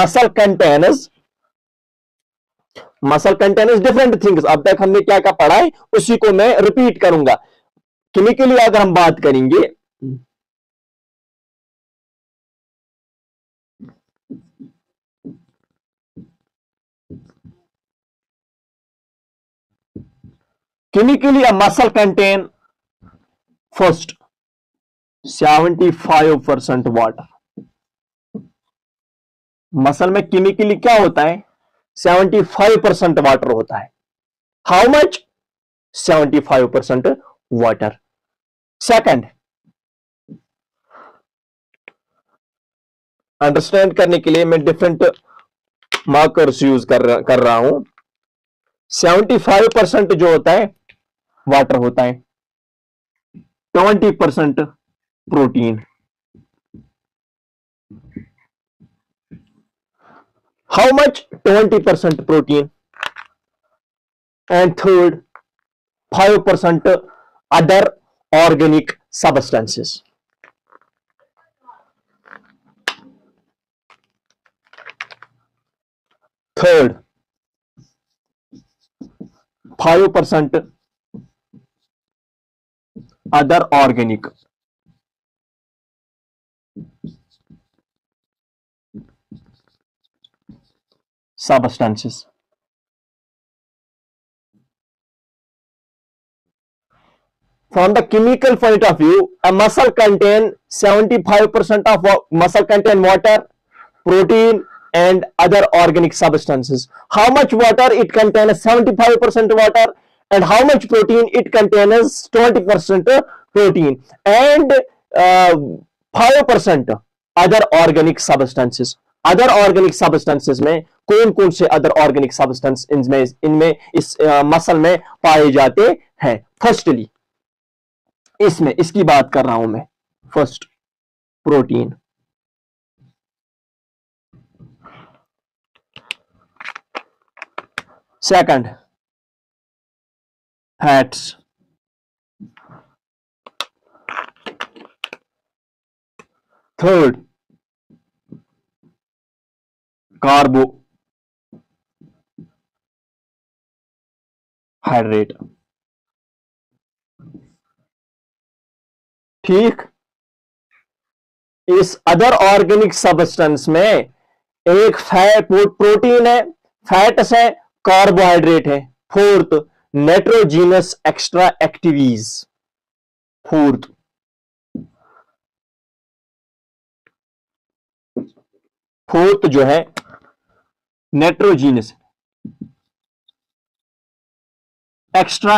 Muscle contains muscle contains different things अब तक हमने क्या क्या पढ़ा है, उसी को मैं रिपीट करूँगा। केमिकली अगर हम बात करेंगे? chemically a muscle contain? First 75 percent water muscle में केमिकली क्या होता है? 75 परसेंट वाटर होता है। How much 75 percent water second understand करने के लिए मैं डिफरेंट मार्कर्स यूज़ कर कर रहा हूँ। 75 परसेंट जो होता है वाटर होता है। Twenty percent protein How much? 20% protein. And third, 5% other organic substances. Third, 5% other organic substances. From the chemical point of view a muscle contain 75% of muscle contain water protein and other organic substances. How much water? It contains 75% water and how much protein? It contains 20 percent protein and uh, 5 percent other organic substances other organic substances में कौन कौन से other organic substance इनमें इनमें इस muscle में पाए जाते हैं? फर्स्टली इसमें, इसकी बात कर रहा हूँ मैं। First protein second fats third carbo hydrate. ठीक? इस अदर ऑर्गेनिक सब्सटेंस में एक फैट प्रोटीन है फैट्स है कार्बोहाइड्रेट है। Fourth nitrogenous extractives fourth fourth जो है नेट्रोजीनस एक्स्ट्रा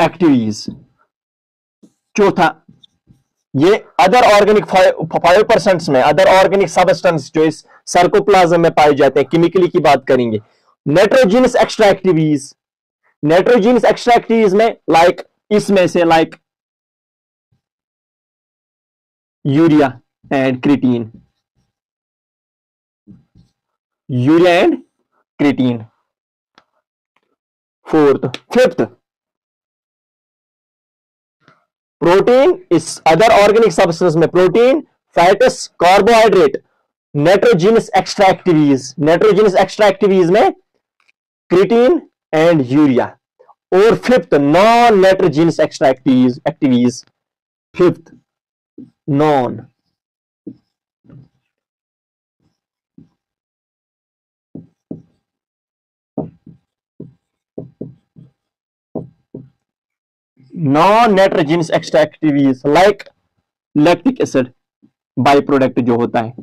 एक्टिविटीज़ चौथा, ये अदर ऑर्गेनिक फाइव परसेंट में अदर ऑर्गेनिक सबस्टेंस जो इस सर्कोप्लाज्म में पाए जाते हैं केमिकली की बात करेंगे। Nitrogenous extra activities nitrogenous extractives में लाइक इसमें से like urea and creatine urea and creatine. Fourth fifth protein इस अदर ऑर्गेनिक सब्सटेंस में protein fats carbohydrate nitrogenous extractives nitrogenous extractives में creatine and urea or fifth non-nitrogenous extra activities, activities fifth non non-nitrogenous extra activities like lactic acid byproduct जो होता है।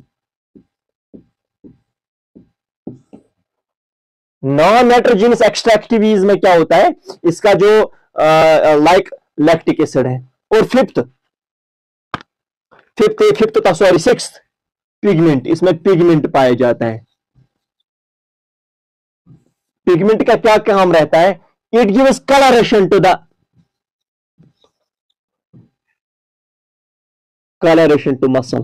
Non nitrogenous एक्सट्रैक्टिवीज में क्या होता है? इसका जो लाइक लैक्टिक एसिड है। और फिफ्थ फिफ्थ फिफ्थ था सॉरी सिक्स पिगमेंट इसमें पिगमेंट पाया जाता है। पिगमेंट का क्या काम रहता है? It gives coloration to the coloration to muscle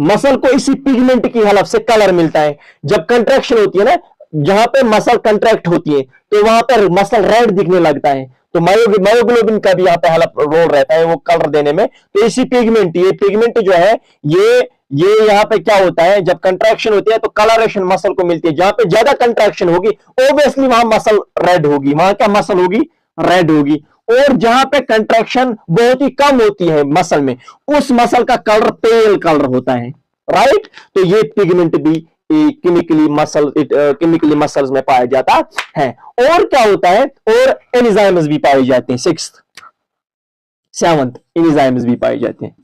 muscle को इसी पिगमेंट की हेल्प से कलर मिलता है। जब कंट्रैक्शन होती है ना, जहाँ पे मसल कंट्रैक्ट होती है तो वहाँ पर मसल रेड दिखने लगता है। तो मायोग्लोबिन का भी यहाँ पे हेल्प रोल रहता है वो कलर देने में। तो इसी पिगमेंट ये पिगमेंट जो है, ये ये यहाँ पे क्या होता है? जब कंट्रैक्शन होती है तो कलरेशन मसल को मिलती है। जहाँ पे ज़्यादा कंट्रैक्शन होगी ओबियसली वहाँ मसल रेड होगी। वहाँ क्या मसल होगी? रेड होगी। और जहाँ पे कंट्रैक्शन बहुत ही कम होती है मसल में, उस मसल का कलर पेल कलर होता है राइट तो ये पिगमेंट भी केमिकली मसल केमिकली मसल्स में पाया जाता है। और क्या होता है? और एनिजाइम्स भी पाए जाते हैं सिक्स सेवंथ एनिजाइम्स भी पाए जाते हैं।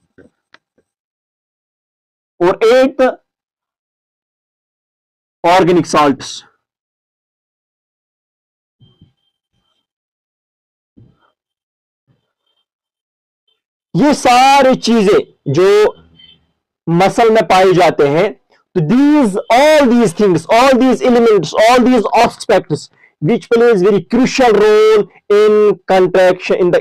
और एट ऑर्गेनिक सॉल्ट्स ये सारी चीज़ें जो मसल में पाए जाते हैं तो these all these things all these elements all these aspects which plays very crucial role in contraction in the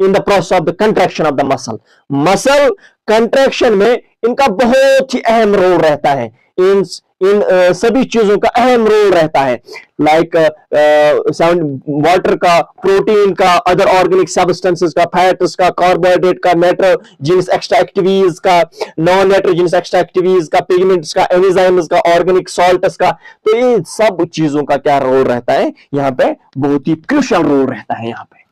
in the process of the contraction of the muscle muscle contraction में इनका बहुत ही अहम role रहता है। इन इन सभी चीज़ों का अहम रोल रहता है। लाइक वाटर का प्रोटीन का अदर ऑर्गेनिक सब्सटेंसेस का फैट्स का कार्बोहाइड्रेट का नाइट्रोजिनस एक्स्ट्रा एक्टिवीज का नॉन नाइट्रोजिनस एक्स्ट्रा एक्टिवीज का पिगमेंट्स का एनिजाइम्स का ऑर्गेनिक सॉल्ट्स का। तो ये सब चीज़ों का क्या रोल रहता है? यहाँ पे बहुत ही क्रुशल रोल रहता है यहाँ पे।